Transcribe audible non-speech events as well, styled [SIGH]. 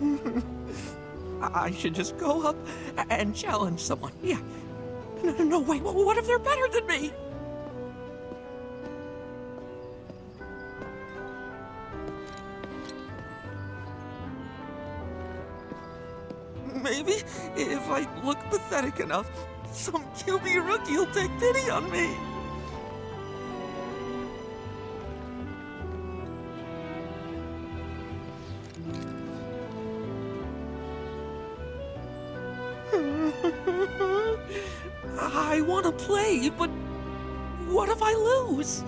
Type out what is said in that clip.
[LAUGHS] I should just go up and challenge someone. Yeah. No, no, wait. What if they're better than me? Maybe if I look pathetic enough, some QB rookie will take pity on me. [LAUGHS] I want to play, but what if I lose?